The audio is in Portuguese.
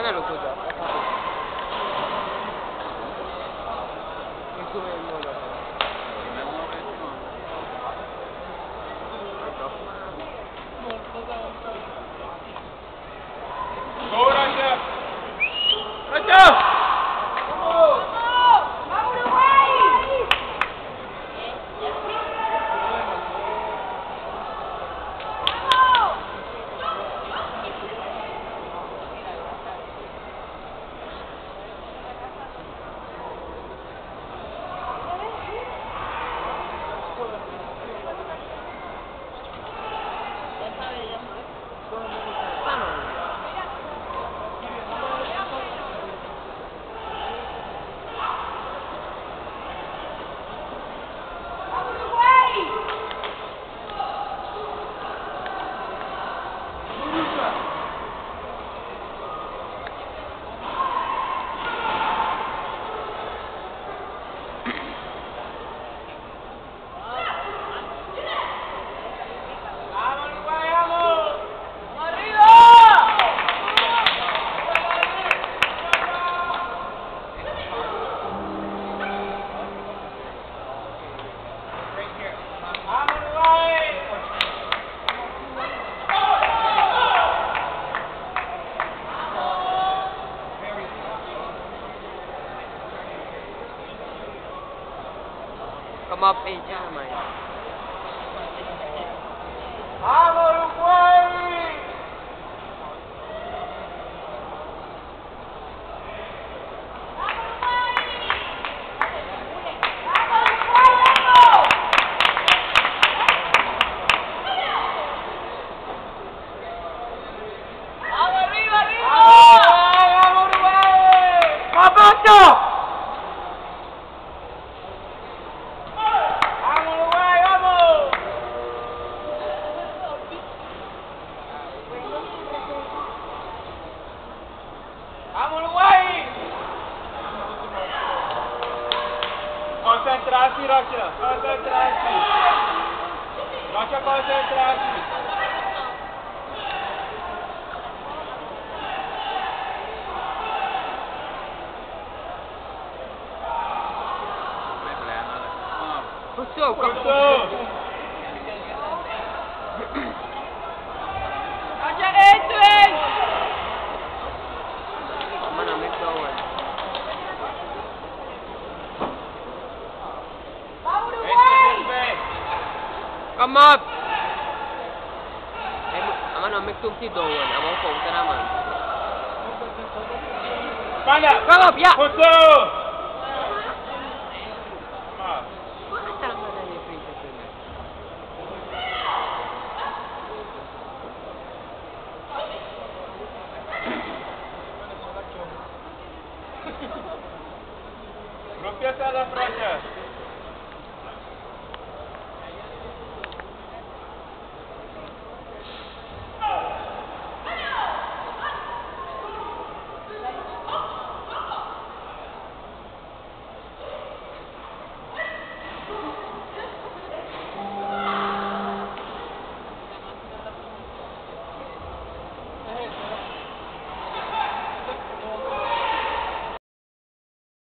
settimana lo puoi dare. Sama apa. Concentrarse, Rocha. Concentrarse. Rocha, concentrarse. Puso, come Pronto! Roger Come up! Ay, ama na, McDowell si Dowan. Ama ko, ka naman. Panda! Come up,